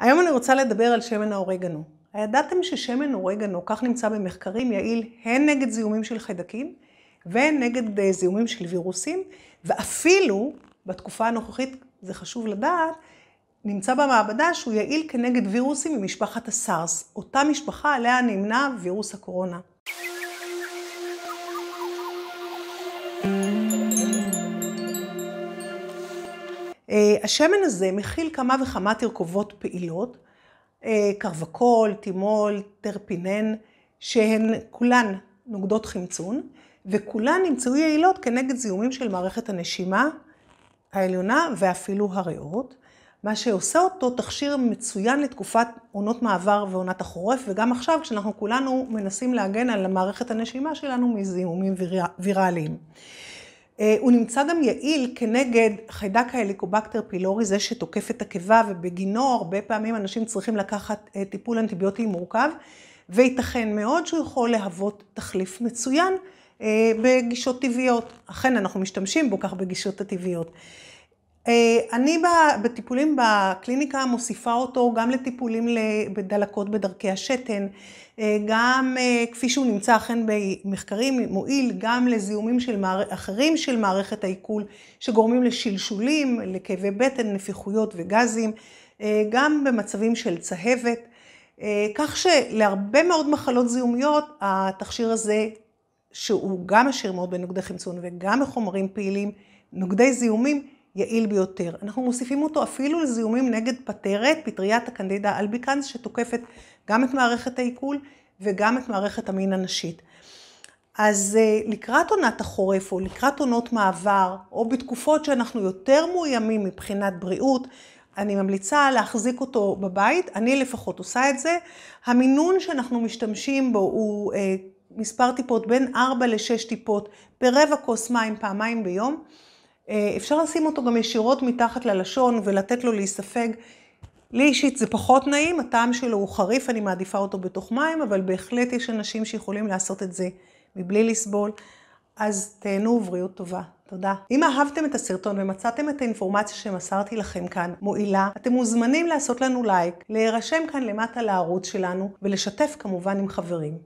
היום אני רוצה לדבר על שמן האורגנו. הידעתם ששמן אורגנו, כך נמצא במחקרים, יעיל הן נגד זיהומים של חיידקים והן נגד אה, זיהומים של וירוסים, ואפילו בתקופה הנוכחית, זה חשוב לדעת, נמצא במעבדה שהוא יעיל כנגד וירוסים ממשפחת הסארס, אותה משפחה עליה נמנע וירוס הקורונה. אה, השמן הזה מכיל כמה וכמה תרכובות פעילות, אה, קרווקול, טימול, טרפינן, שהן כולן נוגדות חמצון, וכולן נמצאו יעילות כנגד זיהומים של מערכת הנשימה העליונה ואפילו הריאות, מה שעושה אותו תכשיר מצוין לתקופת עונות מעבר ועונת החורף, וגם עכשיו כשאנחנו כולנו מנסים להגן על מערכת הנשימה שלנו מזיהומים ויראליים. אה, הוא נמצא גם יעיל כנגד חיידק ההליקובקטר פילורי, זה שתוקף את הקיבה, ובגינו הרבה פעמים אנשים צריכים לקחת אה, טיפול אנטיביוטי מורכב, וייתכן מאוד שהוא יכול להוות תחליף מצוין אה, בגישות טבעיות. אכן, אנחנו משתמשים בו כך בגישות הטבעיות. אני בטיפולים בקליניקה מוסיפה אותו גם לטיפולים בדלקות בדרכי השתן, גם כפי שהוא נמצא אכן במחקרים, מועיל גם לזיהומים של מער... אחרים של מערכת העיכול, שגורמים לשלשולים, לכאבי בטן, נפיחויות וגזים, גם במצבים של צהבת, כך שלהרבה מאוד מחלות זיהומיות התכשיר הזה, שהוא גם עשיר מאוד בנוגדי חמצון וגם בחומרים פעילים, נוגדי זיהומים, יעיל ביותר. אנחנו מוסיפים אותו אפילו לזיהומים נגד פטרת, פטריית הקנדידה אלביקנס, שתוקפת גם את מערכת העיכול וגם את מערכת המין הנשית. אז אה, לקראת עונת החורף או לקראת עונות מעבר, או בתקופות שאנחנו יותר מאוימים מבחינת בריאות, אני ממליצה להחזיק אותו בבית, אני לפחות עושה את זה. המינון שאנחנו משתמשים בו הוא אה, מספר טיפות בין 4 ל-6 טיפות ברבע כוס מים פעמיים ביום. אה, אפשר לשים אותו גם ישירות מתחת ללשון ולתת לו להיספג. לי אישית זה פחות נעים, הטעם שלו הוא חריף, אני מעדיפה אותו בתוך מים, אבל בהחלט יש אנשים שיכולים לעשות את זה מבלי לסבול. אז תהנו ובריאות טובה. תודה. אם אהבתם את הסרטון ומצאתם את האינפורמציה שמסרתי לכם כאן מועילה, אתם מוזמנים לעשות לנו לייק, להירשם כאן למטה לערוץ שלנו ולשתף כמובן עם חברים.